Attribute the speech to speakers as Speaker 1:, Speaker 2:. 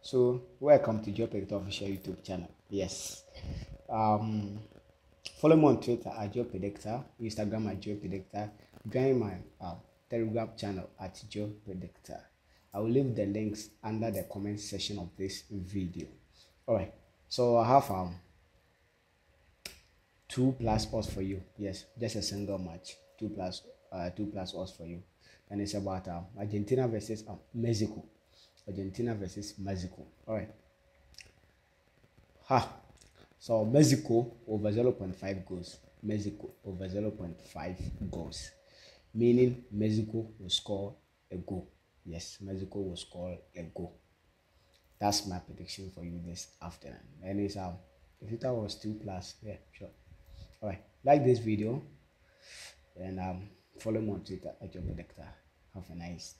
Speaker 1: so welcome to Gio Predictor official YouTube channel. Yes, um, follow me on Twitter at Gio Predictor, Instagram at Gio Predictor. Join my uh, Telegram channel at Gio Predictor. I will leave the links under the comment section of this video. All right, so I have um two plus odds for you. Yes, just a single match. Two plus uh two plus odds for you, and it's about um, Argentina versus um, Mexico. Argentina versus Mexico. All right. Ha. So Mexico over 0.5 goals. Mexico over 0.5 goals. Meaning Mexico will score a goal. Yes, Mexico will score a goal. That's my prediction for you this afternoon. And it's um if it was two plus, yeah, sure. Alright. Like this video and um follow me on Twitter at Gio Predictor. Have a nice